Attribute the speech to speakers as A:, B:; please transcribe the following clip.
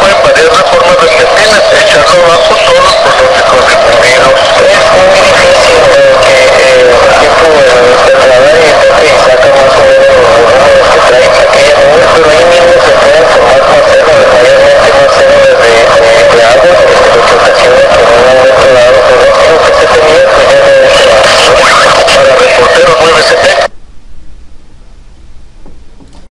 A: pueden variar de formas repentinas.